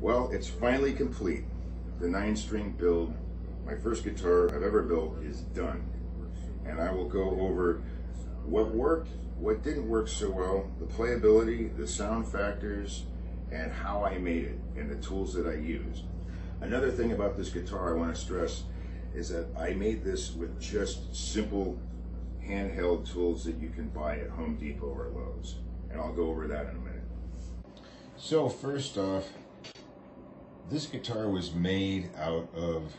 Well, it's finally complete. The nine string build, my first guitar I've ever built, is done. And I will go over what worked, what didn't work so well, the playability, the sound factors, and how I made it, and the tools that I used. Another thing about this guitar I want to stress is that I made this with just simple handheld tools that you can buy at Home Depot or Lowe's. And I'll go over that in a minute. So first off, this guitar was made out of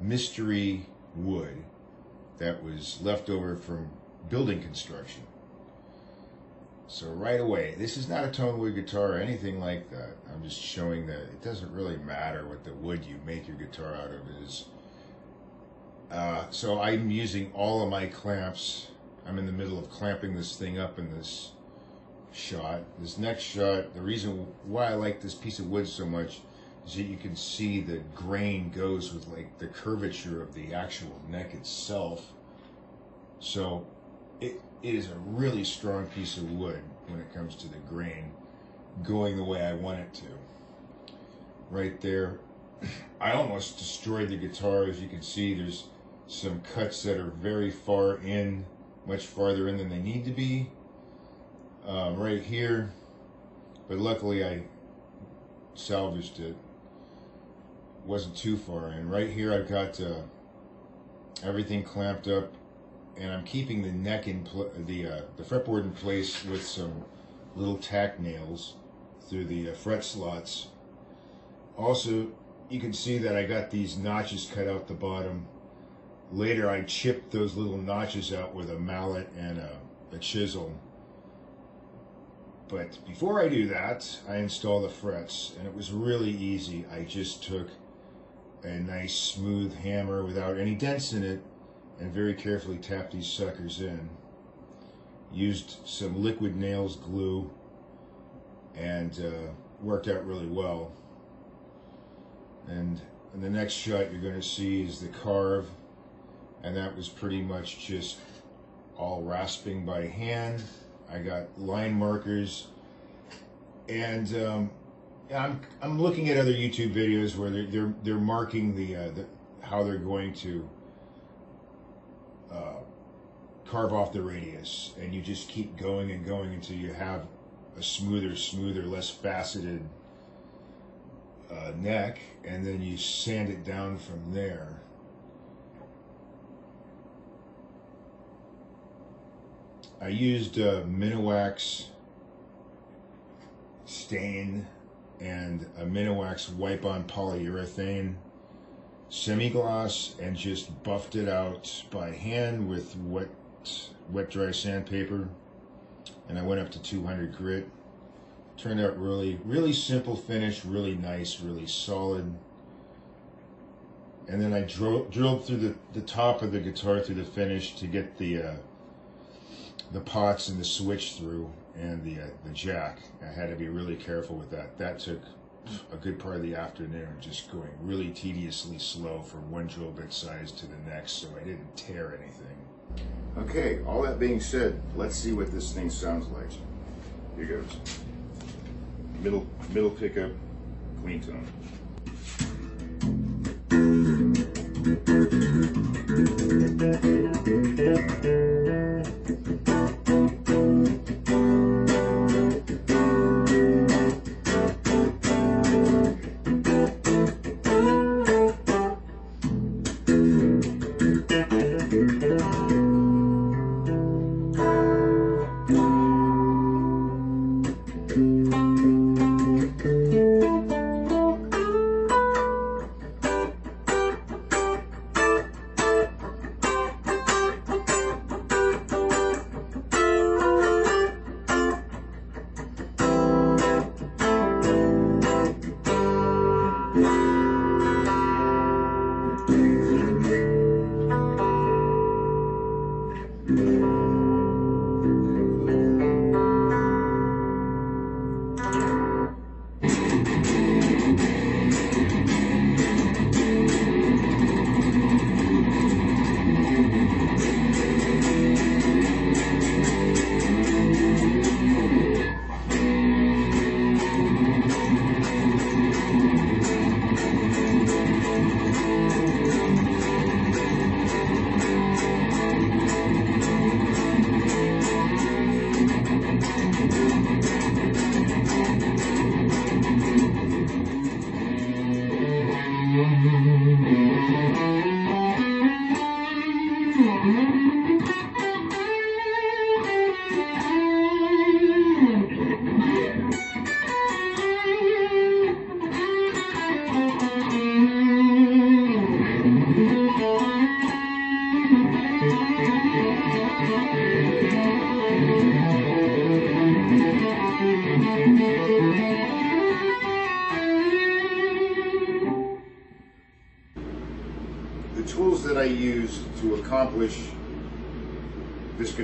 mystery wood that was left over from building construction. So right away, this is not a tone wood guitar or anything like that. I'm just showing that it doesn't really matter what the wood you make your guitar out of is. Uh, so I'm using all of my clamps. I'm in the middle of clamping this thing up in this shot. This next shot, the reason why I like this piece of wood so much is that you can see the grain goes with like the curvature of the actual neck itself. So it, it is a really strong piece of wood when it comes to the grain going the way I want it to. Right there, I almost destroyed the guitar. As you can see, there's some cuts that are very far in, much farther in than they need to be. Um, right here, but luckily I salvaged it. Wasn't too far in. Right here I've got uh, everything clamped up and I'm keeping the neck in the uh, the fretboard in place with some little tack nails through the uh, fret slots. Also, you can see that I got these notches cut out the bottom. Later, I chipped those little notches out with a mallet and a, a chisel. But before I do that, I install the frets, and it was really easy. I just took a nice smooth hammer without any dents in it and very carefully tapped these suckers in. Used some liquid nails glue and uh, worked out really well. And the next shot you're going to see is the carve and that was pretty much just all rasping by hand. I got line markers and um, I'm, I'm looking at other YouTube videos where they're, they're, they're marking the, uh, the how they're going to uh, carve off the radius and you just keep going and going until you have a smoother, smoother, less faceted uh, neck and then you sand it down from there. I used uh, Minwax stain and a Minwax wipe-on polyurethane semi-gloss and just buffed it out by hand with wet, wet dry sandpaper. And I went up to 200 grit. Turned out really, really simple finish, really nice, really solid. And then I drilled through the, the top of the guitar through the finish to get the uh, the pots and the switch through and the uh, the jack. I had to be really careful with that. That took a good part of the afternoon, just going really tediously slow from one drill bit size to the next, so I didn't tear anything. Okay, all that being said, let's see what this thing sounds like. Here goes. Middle middle pickup, clean tone. Thank you. Thank you.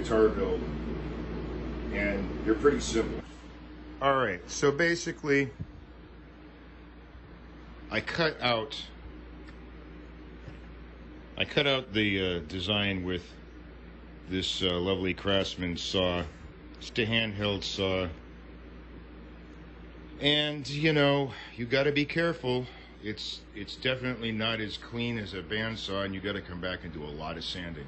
Guitar build, and they're pretty simple. All right, so basically, I cut out I cut out the uh, design with this uh, lovely Craftsman saw. Just a handheld saw. And, you know, you got to be careful. It's it's definitely not as clean as a bandsaw, and you got to come back and do a lot of sanding.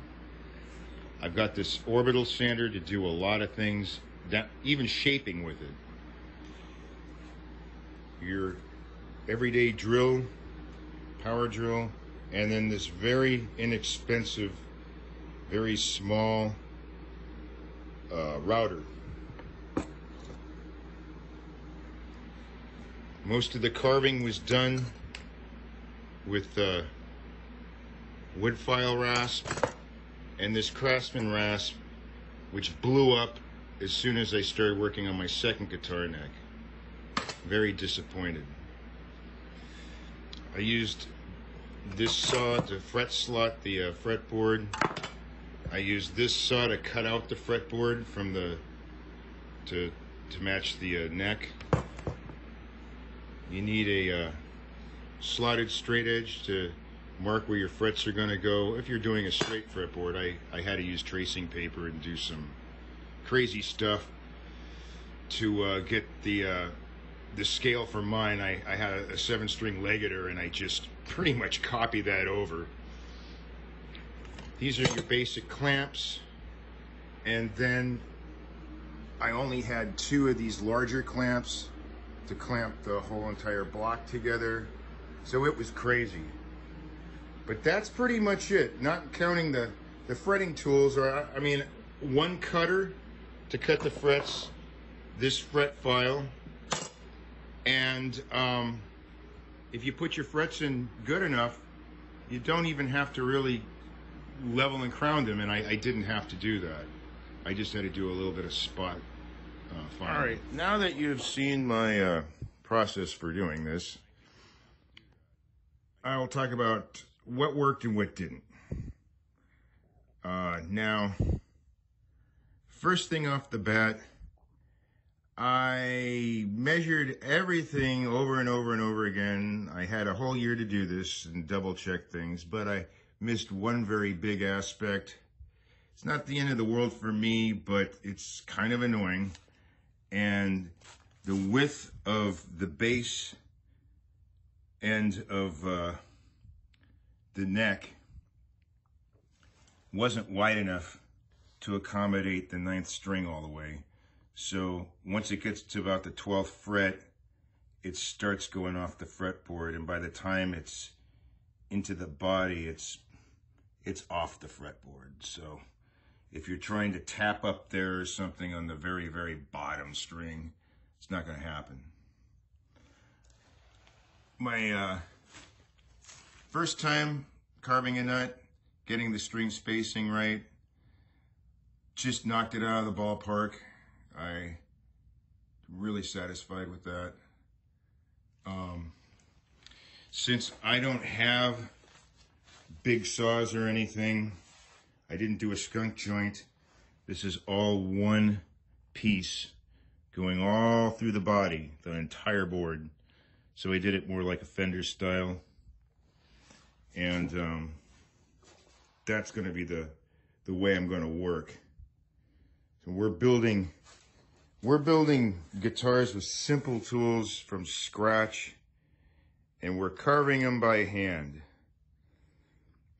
I've got this orbital sander to do a lot of things, that, even shaping with it. Your everyday drill, power drill, and then this very inexpensive, very small uh, router. Most of the carving was done with uh, wood file rasp and this Craftsman rasp, which blew up as soon as I started working on my second guitar neck. Very disappointed. I used this saw to fret slot the uh, fretboard. I used this saw to cut out the fretboard from the to to match the uh, neck. You need a uh, slotted straight edge to mark where your frets are going to go. If you're doing a straight fretboard, I, I had to use tracing paper and do some crazy stuff to uh, get the uh, the scale for mine. I, I had a, a seven string Legator and I just pretty much copied that over. These are your basic clamps. And then I only had two of these larger clamps to clamp the whole entire block together. So it was crazy. But that's pretty much it, not counting the, the fretting tools. Or I mean, one cutter to cut the frets, this fret file, and um, if you put your frets in good enough, you don't even have to really level and crown them, and I, I didn't have to do that. I just had to do a little bit of spot uh, All right, now that you've seen my uh, process for doing this, I will talk about what worked and what didn't. Uh, now, first thing off the bat, I measured everything over and over and over again. I had a whole year to do this and double check things, but I missed one very big aspect. It's not the end of the world for me, but it's kind of annoying. And the width of the base end of uh, the neck wasn't wide enough to accommodate the ninth string all the way. So once it gets to about the 12th fret, it starts going off the fretboard. And by the time it's into the body, it's, it's off the fretboard. So if you're trying to tap up there or something on the very, very bottom string, it's not going to happen. My uh, first time carving a nut, getting the string spacing right, just knocked it out of the ballpark. I really satisfied with that. Um, since I don't have big saws or anything, I didn't do a skunk joint. This is all one piece going all through the body, the entire board. So I did it more like a Fender style. And um, that's going to be the, the way I'm going to work. So we're building we're building guitars with simple tools from scratch and we're carving them by hand.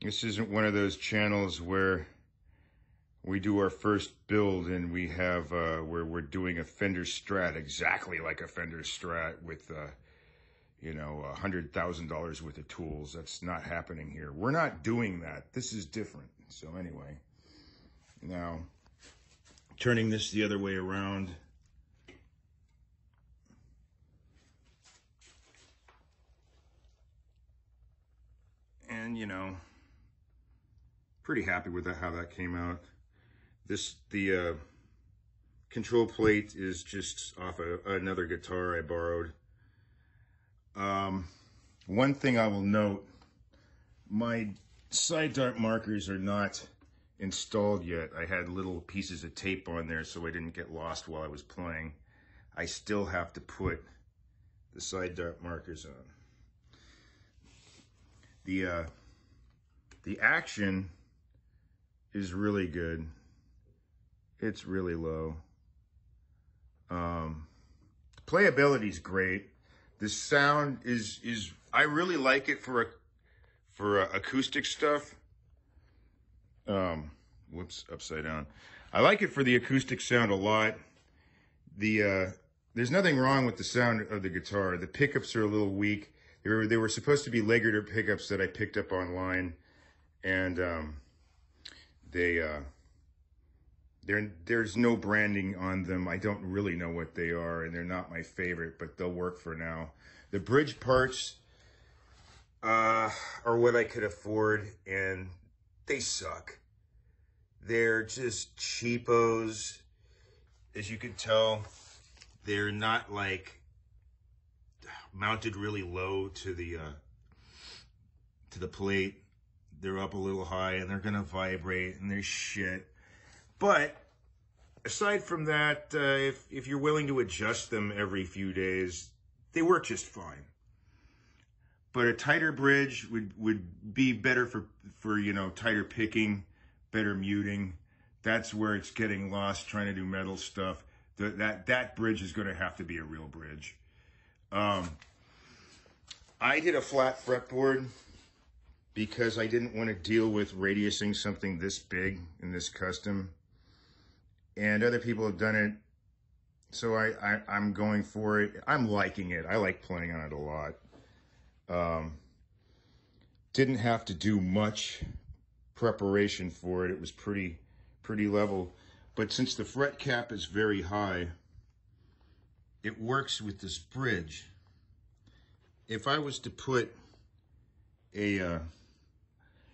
This isn't one of those channels where we do our first build and we have uh, where we're doing a Fender Strat exactly like a Fender Strat with uh, you know a hundred thousand dollars worth of tools. That's not happening here. We're not doing that. This is different. So anyway, now turning this the other way around. and you know, pretty happy with that, how that came out. This, the uh, control plate is just off a, another guitar I borrowed. Um, one thing I will note, my side dot markers are not installed yet. I had little pieces of tape on there so I didn't get lost while I was playing. I still have to put the side dot markers on. The uh, the action is really good. It's really low. Um, playability is great. The sound is is I really like it for a for uh, acoustic stuff. Um, whoops, upside down. I like it for the acoustic sound a lot. The uh, there's nothing wrong with the sound of the guitar. The pickups are a little weak. They were they were supposed to be Legator pickups that I picked up online, and um, they uh, there there's no branding on them. I don't really know what they are, and they're not my favorite, but they'll work for now. The bridge parts uh, are what I could afford, and they suck. They're just cheapos. As you can tell, they're not like mounted really low to the uh, to the plate. They're up a little high and they're gonna vibrate and they're shit. But aside from that, uh, if if you're willing to adjust them every few days, they work just fine. But a tighter bridge would would be better for for you know tighter picking, better muting. That's where it's getting lost trying to do metal stuff. The, that that bridge is going to have to be a real bridge. Um, I did a flat fretboard because I didn't want to deal with radiusing something this big in this custom. And other people have done it. So I, I, I'm going for it. I'm liking it. I like playing on it a lot. Um, didn't have to do much preparation for it. It was pretty, pretty level. But since the fret cap is very high, it works with this bridge. If I was to put a, uh,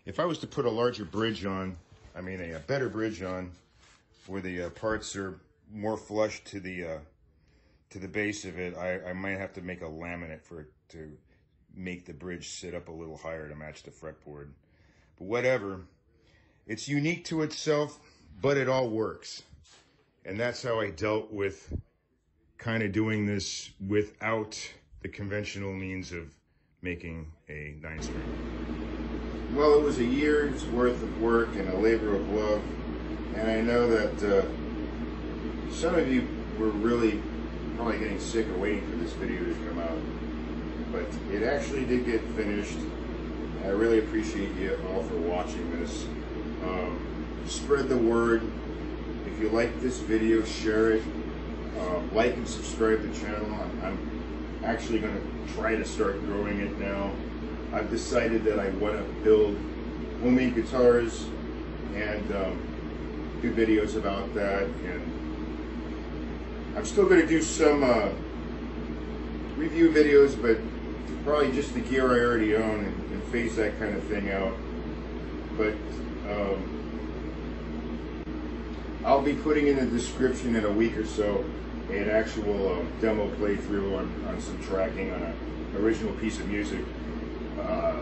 if I was to put a larger bridge on, I mean a, a better bridge on, where the uh, parts are more flush to the uh, to the base of it, I, I might have to make a laminate for it to make the bridge sit up a little higher to match the fretboard. But whatever, it's unique to itself, but it all works. And that's how I dealt with kind of doing this without the conventional means of making a nine string. Well, it was a year's worth of work and a labor of love. And I know that uh, some of you were really probably getting sick of waiting for this video to come out. But it actually did get finished. I really appreciate you all for watching this. Um, spread the word. If you like this video, share it. Uh, like and subscribe to the channel. I'm, I'm actually going to try to start growing it now. I've decided that I want to build homemade guitars and um, do videos about that. And I'm still going to do some uh, review videos, but probably just the gear I already own and, and phase that kind of thing out. But um, I'll be putting in the description in a week or so an actual um, demo playthrough on, on some tracking on an original piece of music. Uh,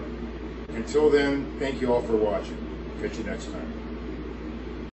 until then, thank you all for watching. Catch you next time.